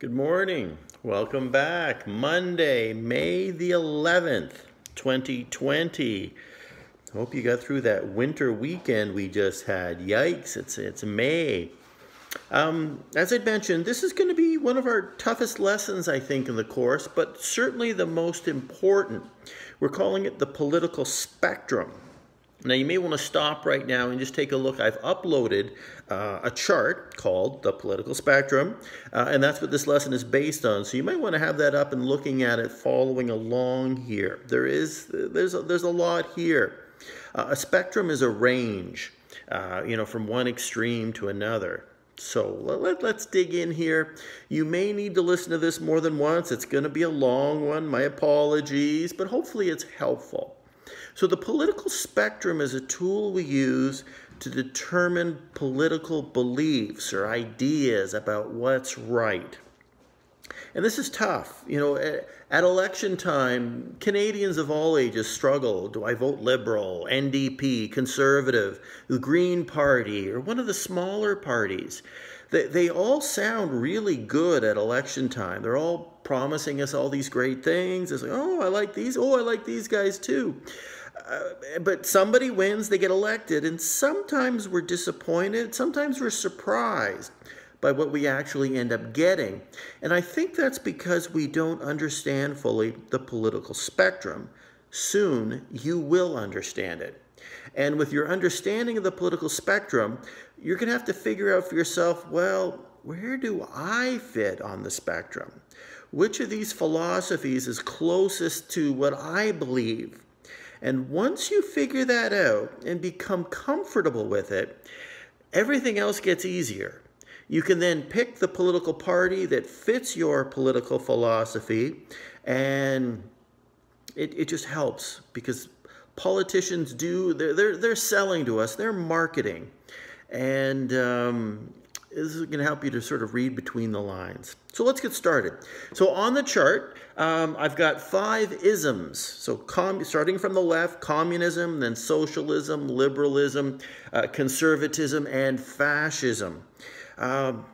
Good morning. Welcome back. Monday, May the 11th, 2020. Hope you got through that winter weekend we just had. Yikes, it's it's May. Um, as I mentioned, this is going to be one of our toughest lessons, I think, in the course, but certainly the most important. We're calling it the political spectrum. Now you may want to stop right now and just take a look. I've uploaded uh, a chart called the political spectrum, uh, and that's what this lesson is based on. So you might want to have that up and looking at it, following along here. There is there's a, there's a lot here. Uh, a spectrum is a range, uh, you know, from one extreme to another. So let, us dig in here. You may need to listen to this more than once. It's going to be a long one. My apologies, but hopefully it's helpful. So the political spectrum is a tool we use to determine political beliefs or ideas about what's right. And this is tough. You know, at, election time, Canadians of all ages struggle. Do I vote Liberal, NDP, Conservative, the Green Party, or one of the smaller parties? They, they all sound really good at election time. They're all promising us all these great things. It's like, oh, I like these. Oh, I like these guys too. Uh, but somebody wins, they get elected, and sometimes we're disappointed, sometimes we're surprised by what we actually end up getting. And I think that's because we don't understand fully the political spectrum. Soon you will understand it. And with your understanding of the political spectrum, you're going to have to figure out for yourself well, where do I fit on the spectrum? Which of these philosophies is closest to what I believe? And once you figure that out and become comfortable with it, everything else gets easier. You can then pick the political party that fits your political philosophy, and it, it just helps because politicians do, they're, they're, they're selling to us, they're marketing. And um, this is going to help you to sort of read between the lines. So let's get started. So on the chart, um, I've got five isms. So starting from the left, communism, then socialism, liberalism, uh, conservatism, and fascism. Um,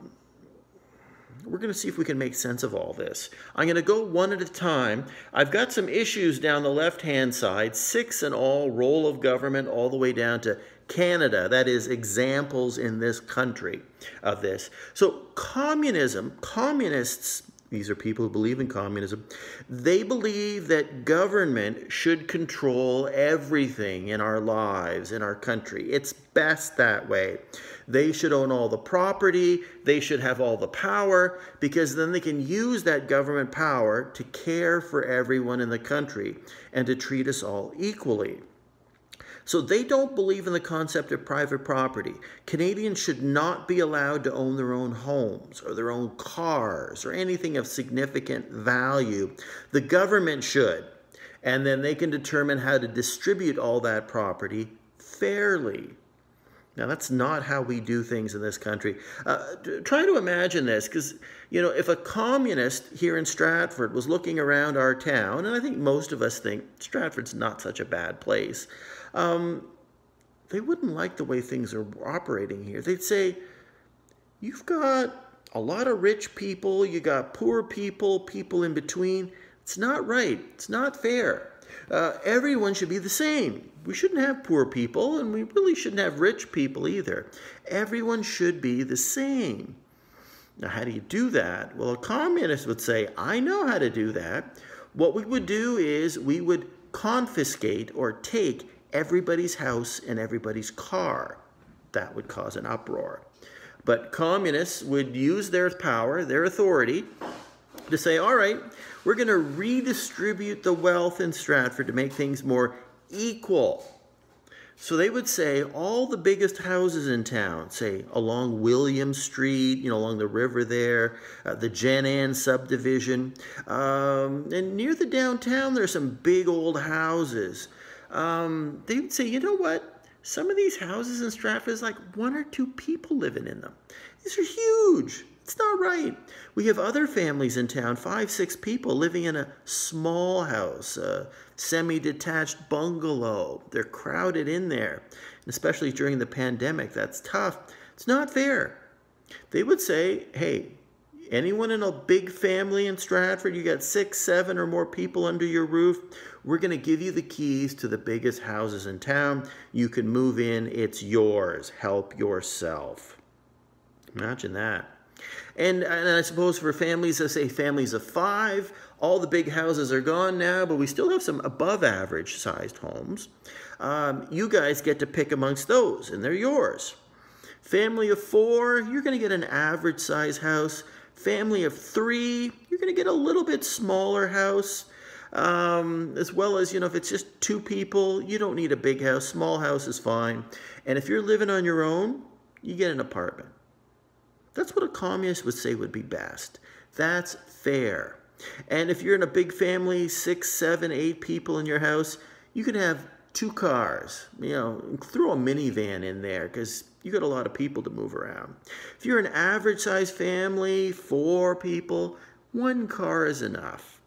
we're going to see if we can make sense of all this. I'm going to go one at a time. I've got some issues down the left-hand side, six in all, role of government, all the way down to Canada, that is examples in this country of this. So communism, communists, these are people who believe in communism, they believe that government should control everything in our lives, in our country. It's best that way. They should own all the property, they should have all the power, because then they can use that government power to care for everyone in the country and to treat us all equally. So they don't believe in the concept of private property. Canadians should not be allowed to own their own homes or their own cars or anything of significant value. The government should. And then they can determine how to distribute all that property fairly. Now, that's not how we do things in this country. Uh, try to imagine this, because, you know, if a communist here in Stratford was looking around our town, and I think most of us think Stratford's not such a bad place, um, they wouldn't like the way things are operating here. They'd say, you've got a lot of rich people, you got poor people, people in between. It's not right. It's not fair. Uh, everyone should be the same. We shouldn't have poor people, and we really shouldn't have rich people either. Everyone should be the same. Now, how do you do that? Well, a communist would say, I know how to do that. What we would do is we would confiscate or take everybody's house and everybody's car. That would cause an uproar. But communists would use their power, their authority, to say, all right, we're going to redistribute the wealth in Stratford to make things more equal. So they would say all the biggest houses in town, say along William Street, you know, along the river there, uh, the Jen Ann subdivision, um, and near the downtown, there's some big old houses um, they would say, you know what? Some of these houses in Stratford is like one or two people living in them. These are huge. It's not right. We have other families in town, five, six people living in a small house, a semi-detached bungalow. They're crowded in there. And especially during the pandemic, that's tough. It's not fair. They would say, hey, anyone in a big family in Stratford, you got six, seven, or more people under your roof, we're going to give you the keys to the biggest houses in town. You can move in, it's yours. Help yourself. Imagine that. And, and I suppose for families, let's say families of five, all the big houses are gone now, but we still have some above average sized homes. Um, you guys get to pick amongst those, and they're yours. Family of four, you're going to get an average size house. Family of three, you're going to get a little bit smaller house. Um, as well as, you know, if it's just two people, you don't need a big house. Small house is fine. And if you're living on your own, you get an apartment. That's what a communist would say would be best. That's fair. And if you're in a big family, six, seven, eight people in your house, you can have two cars. You know, throw a minivan in there because you got a lot of people to move around. If you're an average sized family, four people, one car is enough.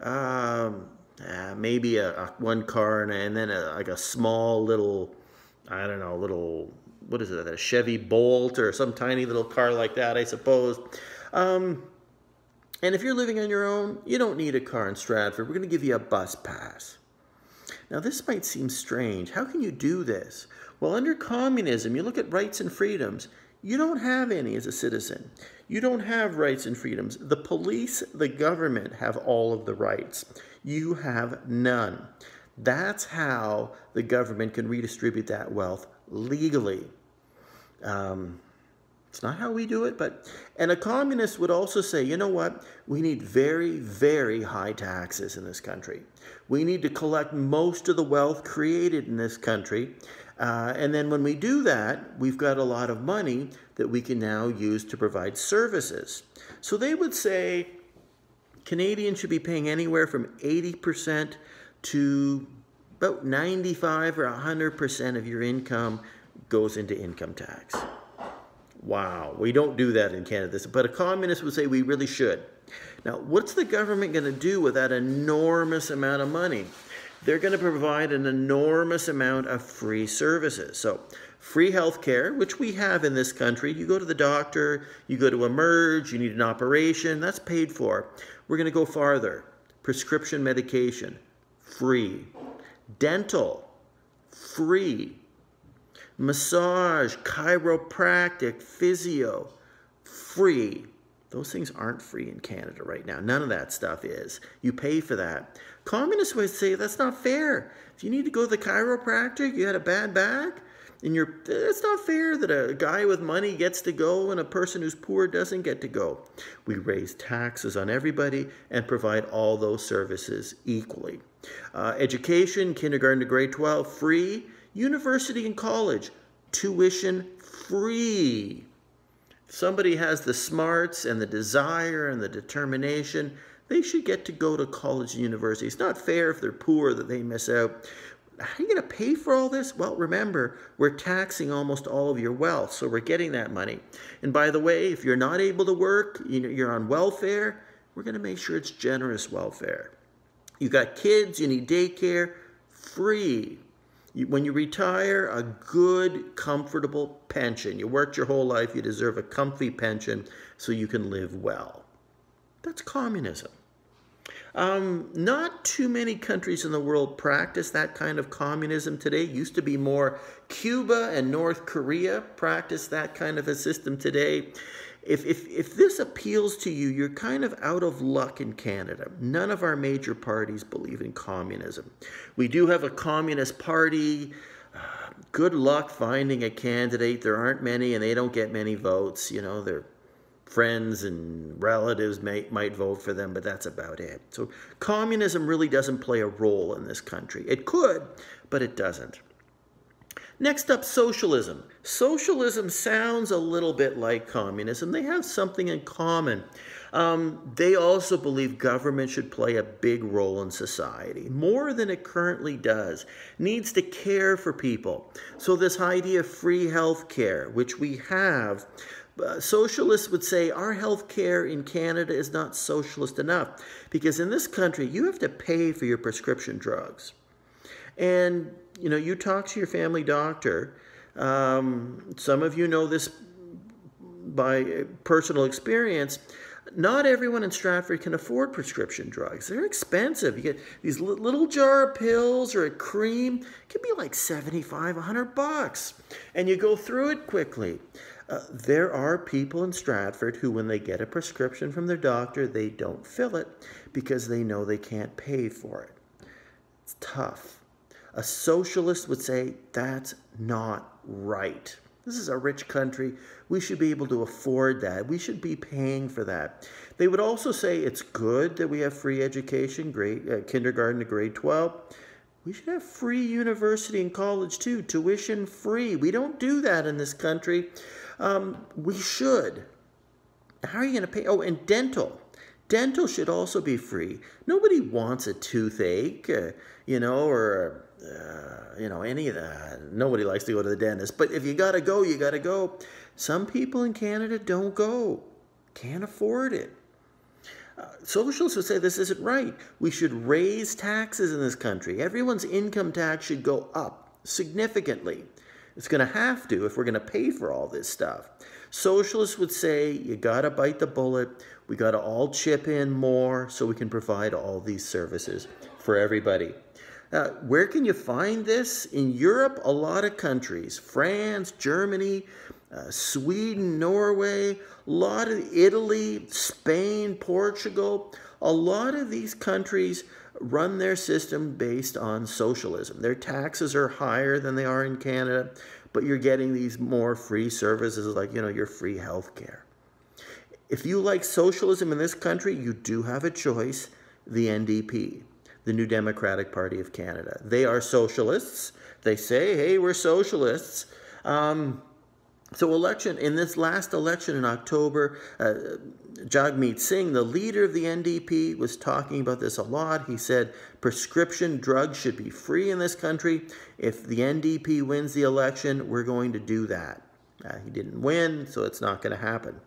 Um, uh, maybe a, a, one car and, and then a, like a small little, I don't know, little what is it, a Chevy Bolt or some tiny little car like that, I suppose. Um, and if you're living on your own, you don't need a car in Stratford. We're going to give you a bus pass. Now, this might seem strange. How can you do this? Well, under communism, you look at rights and freedoms. You don't have any as a citizen. You don't have rights and freedoms. The police, the government have all of the rights. You have none. That's how the government can redistribute that wealth legally. Um, it's not how we do it, but, and a communist would also say, you know what? We need very, very high taxes in this country. We need to collect most of the wealth created in this country. Uh, and then when we do that, we've got a lot of money that we can now use to provide services. So they would say Canadians should be paying anywhere from 80% to about 95 or 100% of your income goes into income tax. Wow, we don't do that in Canada. But a communist would say we really should. Now, what's the government going to do with that enormous amount of money? They're going to provide an enormous amount of free services. So, free health care, which we have in this country. You go to the doctor, you go to Emerge, you need an operation, that's paid for. We're going to go farther. Prescription medication, free. Dental, free massage, chiropractic, physio, free. Those things aren't free in Canada right now. None of that stuff is. You pay for that. Communists would say that's not fair. If you need to go to the chiropractor, you had a bad back, and you're it's not fair that a guy with money gets to go and a person who's poor doesn't get to go. We raise taxes on everybody and provide all those services equally. Uh, education, kindergarten to grade 12, free University and college, tuition free. If somebody has the smarts and the desire and the determination, they should get to go to college and university. It's not fair if they're poor that they miss out. How are you going to pay for all this? Well, remember, we're taxing almost all of your wealth, so we're getting that money. And by the way, if you're not able to work, you're on welfare, we're going to make sure it's generous welfare. You got kids, you need daycare, free. When you retire, a good, comfortable pension. You worked your whole life, you deserve a comfy pension so you can live well. That's communism. Um, not too many countries in the world practice that kind of communism today. It used to be more Cuba and North Korea practice that kind of a system today if, if, if this appeals to you, you're kind of out of luck in Canada. None of our major parties believe in communism. We do have a communist party. Uh, good luck finding a candidate. There aren't many, and they don't get many votes. You know, their friends and relatives may, might vote for them, but that's about it. So communism really doesn't play a role in this country. It could, but it doesn't. Next up, socialism. Socialism sounds a little bit like communism. They have something in common. Um, they also believe government should play a big role in society, more than it currently does, needs to care for people. So this idea of free health care, which we have, uh, socialists would say our health care in Canada is not socialist enough because in this country you have to pay for your prescription drugs. And you know, you talk to your family doctor. Um, some of you know this by personal experience. not everyone in Stratford can afford prescription drugs. They're expensive. You get these little jar of pills or a cream, it can be like 75, 100 bucks. And you go through it quickly. Uh, there are people in Stratford who, when they get a prescription from their doctor, they don't fill it because they know they can't pay for it. It's tough. A socialist would say that's not right. This is a rich country. We should be able to afford that. We should be paying for that. They would also say it's good that we have free education, grade, uh, kindergarten to grade 12. We should have free university and college too, tuition free. We don't do that in this country. Um, we should. How are you going to pay? Oh, and dental. Dental should also be free. Nobody wants a toothache, uh, you know, or uh, you know any of that. Nobody likes to go to the dentist. But if you got to go, you got to go. Some people in Canada don't go, can't afford it. Uh, socialists would say this isn't right. We should raise taxes in this country. Everyone's income tax should go up significantly. It's going to have to if we're going to pay for all this stuff. Socialists would say you got to bite the bullet. We got to all chip in more so we can provide all these services for everybody. Uh, where can you find this? In Europe, a lot of countries France, Germany, uh, Sweden, Norway, a lot of Italy, Spain, Portugal. A lot of these countries run their system based on socialism. Their taxes are higher than they are in Canada, but you're getting these more free services like, you know, your free health care. If you like socialism in this country, you do have a choice, the NDP, the New Democratic Party of Canada. They are socialists. They say, hey, we're socialists. Um, so election, in this last election in October, uh, Jagmeet Singh, the leader of the NDP, was talking about this a lot. He said prescription drugs should be free in this country. If the NDP wins the election, we're going to do that. Uh, he didn't win, so it's not going to happen.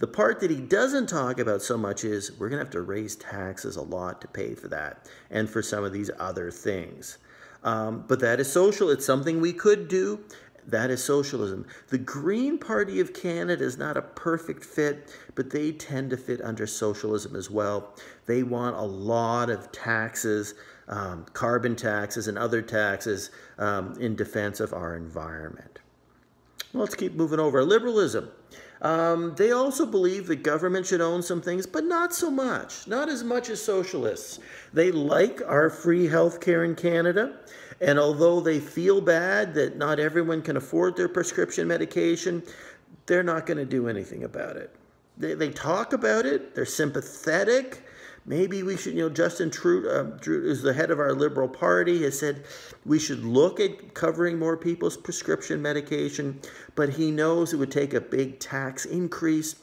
The part that he doesn't talk about so much is we're going to have to raise taxes a lot to pay for that and for some of these other things. Um, but that is social. It's something we could do. That is socialism. The Green Party of Canada is not a perfect fit, but they tend to fit under socialism as well. They want a lot of taxes, um, carbon taxes and other taxes um, in defense of our environment. Well, let's keep moving over. Liberalism. Um, they also believe the government should own some things, but not so much. Not as much as socialists. They like our free health care in Canada. And although they feel bad that not everyone can afford their prescription medication, they're not going to do anything about it. They, they talk about it, they're sympathetic. Maybe we should, you know, Justin Trudeau, uh, is the head of our Liberal Party, has said we should look at covering more people's prescription medication, but he knows it would take a big tax increase.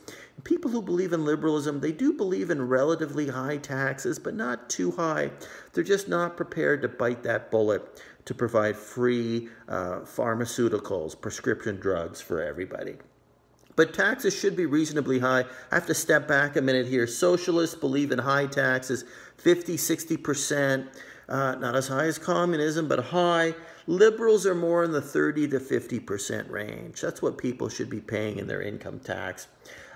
People who believe in liberalism, they do believe in relatively high taxes, but not too high. They're just not prepared to bite that bullet to provide free uh, pharmaceuticals, prescription drugs for everybody. But taxes should be reasonably high. I have to step back a minute here. Socialists believe in high taxes, 50, 60%, uh, not as high as communism, but high. Liberals are more in the 30 to 50% range. That's what people should be paying in their income tax.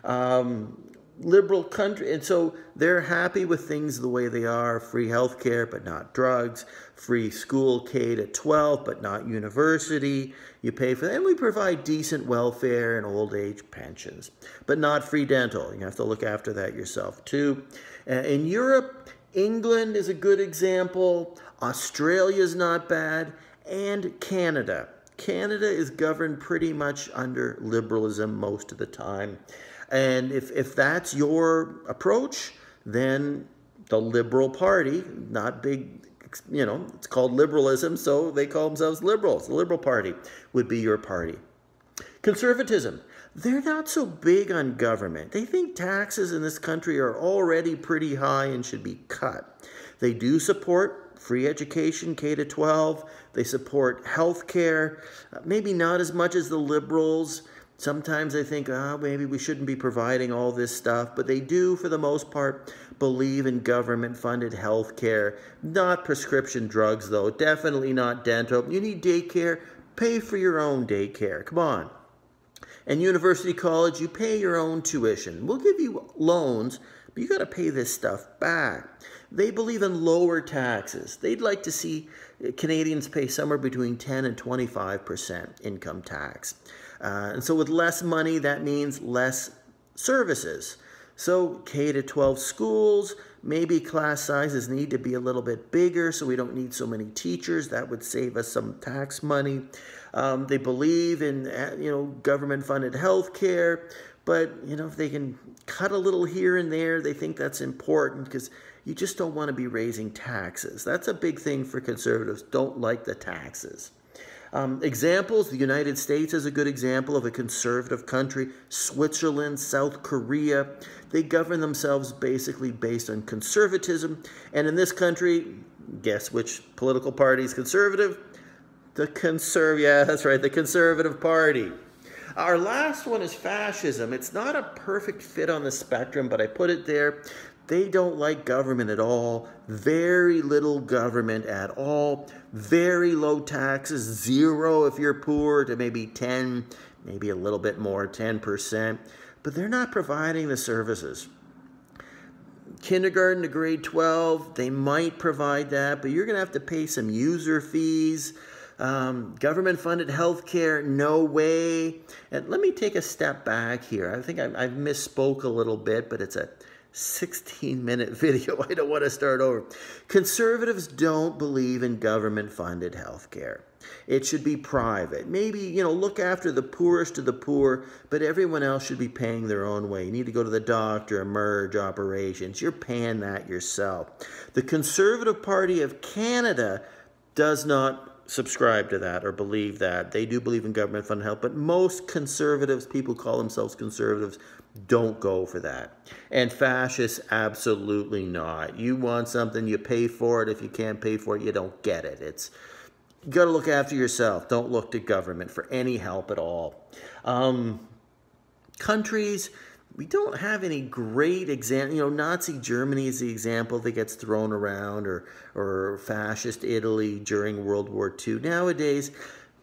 Um, liberal country, and so they're happy with things the way they are free health care, but not drugs, free school K to 12, but not university. You pay for that, and we provide decent welfare and old age pensions, but not free dental. You have to look after that yourself too. Uh, in Europe, England is a good example, Australia is not bad, and Canada. Canada is governed pretty much under liberalism most of the time. And if, if that's your approach, then the Liberal Party, not big, you know, it's called liberalism, so they call themselves liberals. The Liberal Party would be your party. Conservatism, they're not so big on government. They think taxes in this country are already pretty high and should be cut. They do support free education, K to 12. They support health care, uh, maybe not as much as the liberals. Sometimes they think, oh, maybe we shouldn't be providing all this stuff, but they do, for the most part, believe in government funded health care. Not prescription drugs, though. Definitely not dental. You need daycare, pay for your own daycare. Come on. And university college, you pay your own tuition. We'll give you loans, but you got to pay this stuff back. They believe in lower taxes. They'd like to see Canadians pay somewhere between 10 and 25% income tax. Uh, and so with less money, that means less services. So K to 12 schools, maybe class sizes need to be a little bit bigger so we don't need so many teachers. That would save us some tax money. Um, they believe in uh, you know government funded health care, but you know if they can cut a little here and there, they think that's important because you just don't want to be raising taxes. That's a big thing for conservatives. Don't like the taxes. Um, examples, the United States is a good example of a conservative country. Switzerland, South Korea, they govern themselves basically based on conservatism. And in this country, guess which political party is conservative? The conserv, yeah, that's right, the Conservative Party. Our last one is fascism. It's not a perfect fit on the spectrum, but I put it there. They don't like government at all. Very little government at all. Very low taxes, zero if you're poor to maybe 10, maybe a little bit more, 10%. But they're not providing the services. Kindergarten to grade 12, they might provide that, but you're going to have to pay some user fees. Um, government funded healthcare, no way. And let me take a step back here. I think I, I misspoke a little bit, but it's a 16 minute video. I don't want to start over. Conservatives don't believe in government funded health care. It should be private. Maybe, you know, look after the poorest of the poor, but everyone else should be paying their own way. You need to go to the doctor, emerge operations. You're paying that yourself. The Conservative Party of Canada does not subscribe to that or believe that. They do believe in government funded health, but most conservatives, people call themselves conservatives, don't go for that. And fascists, absolutely not. You want something, you pay for it. If you can't pay for it, you don't get it. It's you got to look after yourself. Don't look to government for any help at all. Um, countries, we don't have any great example. You know, Nazi Germany is the example that gets thrown around, or or fascist Italy during World War II. Nowadays,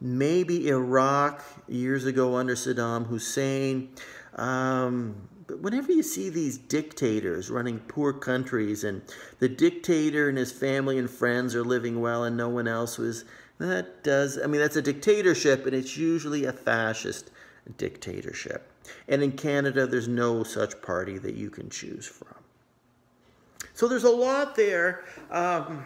maybe Iraq years ago under Saddam Hussein. Um, but whenever you see these dictators running poor countries and the dictator and his family and friends are living well and no one else was, that does, I mean, that's a dictatorship and it's usually a fascist dictatorship. And in Canada, there's no such party that you can choose from. So there's a lot there. Um,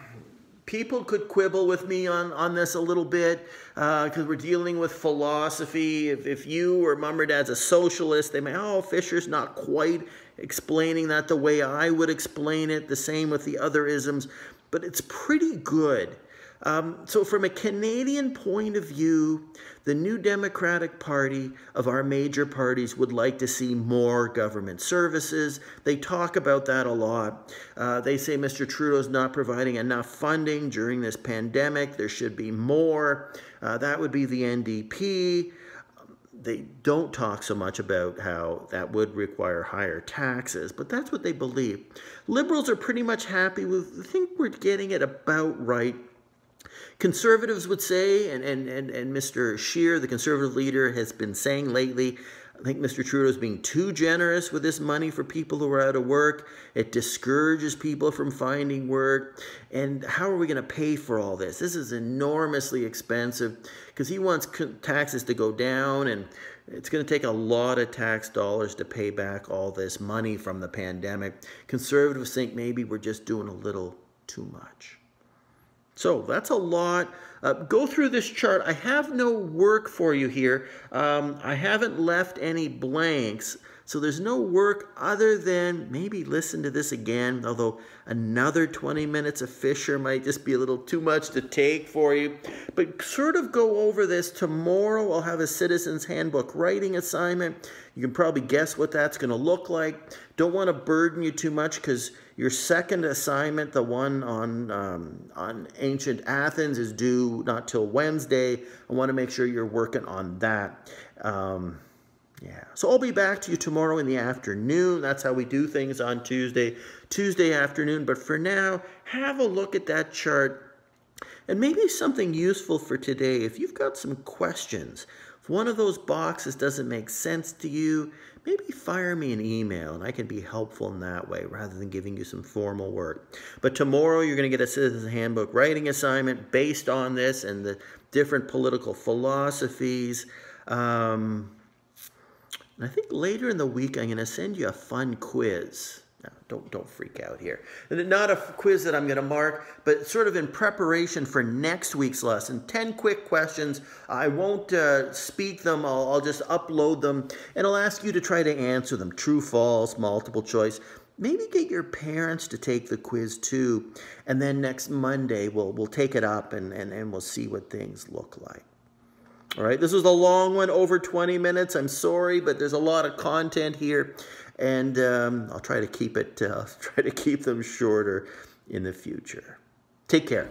people could quibble with me on, on this a little bit because uh, we're dealing with philosophy. If, if you or mom or dad's a socialist, they may, oh, Fischer's not quite explaining that the way I would explain it. The same with the other isms, but it's pretty good. Um, so, from a Canadian point of view, the New Democratic Party of our major parties would like to see more government services. They talk about that a lot. Uh, they say Mr. Trudeau's not providing enough funding during this pandemic. There should be more. Uh, that would be the NDP. They don't talk so much about how that would require higher taxes, but that's what they believe. Liberals are pretty much happy with, I think we're getting it about right Conservatives would say, and, and, and, and Mr. Scheer, the conservative leader, has been saying lately, I think Mr. Trudeau is being too generous with this money for people who are out of work. It discourages people from finding work. And how are we going to pay for all this? This is enormously expensive because he wants taxes to go down and it's going to take a lot of tax dollars to pay back all this money from the pandemic. Conservatives think maybe we're just doing a little too much. So that's a lot. Uh, go through this chart. I have no work for you here. Um, I haven't left any blanks. So there's no work other than maybe listen to this again, although another 20 minutes of Fischer might just be a little too much to take for you. But sort of go over this. Tomorrow I'll have a Citizen's Handbook writing assignment. You can probably guess what that's going to look like. Don't want to burden you too much because your second assignment, the one on, um, on ancient Athens, is due not till Wednesday. I want to make sure you're working on that. Um, yeah. So I'll be back to you tomorrow in the afternoon. That's how we do things on Tuesday, Tuesday afternoon. But for now, have a look at that chart and maybe something useful for today. If you've got some questions, if one of those boxes doesn't make sense to you, maybe fire me an email and I can be helpful in that way rather than giving you some formal work. But tomorrow you're going to get a Citizen Handbook writing assignment based on this and the different political philosophies. Um, and I think later in the week I'm going to send you a fun quiz. Don't don't freak out here. Not a quiz that I'm going to mark, but sort of in preparation for next week's lesson. Ten quick questions. I won't uh, speak them. I'll, I'll just upload them, and I'll ask you to try to answer them. True, false, multiple choice. Maybe get your parents to take the quiz too, and then next Monday we'll we'll take it up and and, and we'll see what things look like. All right, this was a long one, over 20 minutes. I'm sorry, but there's a lot of content here and um, I'll try to keep it, uh, try to keep them shorter in the future. Take care.